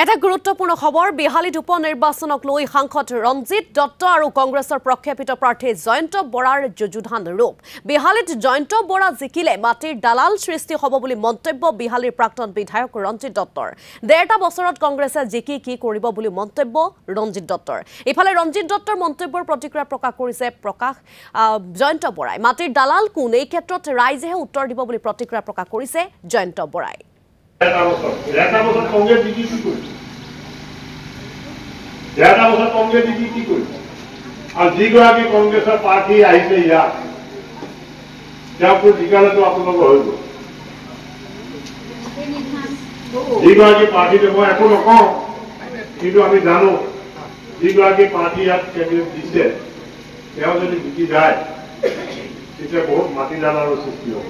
এটা গুৰুত্বপূৰ্ণ খবৰ বিহালীত উপ নিৰ্বাচনক লৈ সাংসদ ৰঞ্জিত দত্ত আৰু কংগ্ৰেছৰ প্ৰক্ষেপিত প্ৰাৰ্থী জয়ন্ত বৰাৰ যুযুধান ৰূপ। বিহালীত জয়ন্ত বৰা জিকিলে মাটিৰ দালাল সৃষ্টি হ'ব বুলি মন্তব্য বিহালীৰ প্ৰাক্তন বিধায়ক ৰঞ্জিত দত্তৰ। ডেৰটা বছৰত কংগ্ৰেছে জিকি কি কৰিব বুলি মন্তব্য ৰঞ্জিত দত্তৰ। ইফালে ৰঞ্জিত দত্তৰ মন্তব্যৰ প্ৰতিক্ৰিয়া প্ৰকাশ কৰিছে প্ৰকাশ জয়ন্ত বৰাই। মাটিৰ দালাল কোন? এই ক্ষেত্ৰত ৰাইজেহে উত্তৰ দিব বুলি প্ৰতিক্ৰিয়া প্ৰকাশ কৰিছে জয়ন্ত বৰাই। এটা বছৰ কংগ্ৰেস জিকি কি কৰছে এটা বছৰ কংগ্ৰেস জিকি কি কৰছে আৰু যিগৰাকী কংগ্ৰেছৰ প্ৰাৰ্থী আহিছে ইয়াত তেওঁকতো জিকালেতো আপোনালোকৰ হৈ গ'ল যিগৰাকী প্ৰাৰ্থীটো মই একো নকওঁ কিন্তু আমি জানো যিগৰাকী প্ৰাৰ্থী ইয়াত কেবিনেট দিছে তেওঁ যদি জিকি যায় তেতিয়া বহুত মাটি দালালৰ সৃষ্টি হ'ব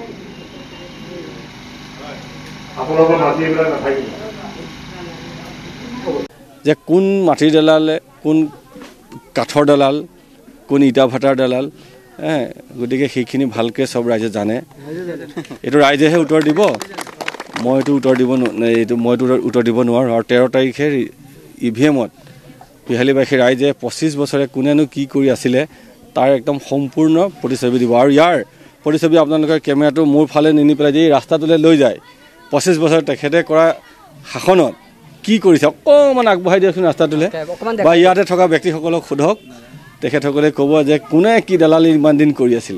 আপোনালোকৰ মাটি এইবিলাক নাথাকিব যে কোন মাটিৰ দালালে কোন কাঠৰ দালাল কোন ইটা ভাটাৰ দালাল গতিকে সেইখিনি ভালকৈ চব ৰাইজে জানে। এইটো ৰাইজেহে উত্তৰ দিব। মই এইটো উত্তৰ দিব এইটো মইতো উত্তৰ দিব নোৱাৰোঁ। আৰু তেৰ তাৰিখে ই ভি এমত বিহালীবাসী ৰাইজে পঁচিছ বছৰে কোনেনো কি কৰি আছিলে তাৰ একদম সম্পূৰ্ণ প্ৰতিচ্ছবি দিব। আৰু ইয়াৰ প্ৰতিচ্ছবি আপোনালোকে কেমেৰাটো মোৰ ফালে নিনি পেলাই যে এই ৰাস্তাটোলৈ লৈ যায়। পঁচিছ বছৰ তেখেতে কৰা শাসনত কি কৰিছে? অকণমান আগবঢ়াই দিয়কচোন ৰাস্তাটোলৈ। বা ইয়াতে থকা ব্যক্তিসকলক সোধক। তেখেতসকলে ক'ব যে কোনে কি দালালি ইমান দিন কৰি আছিল।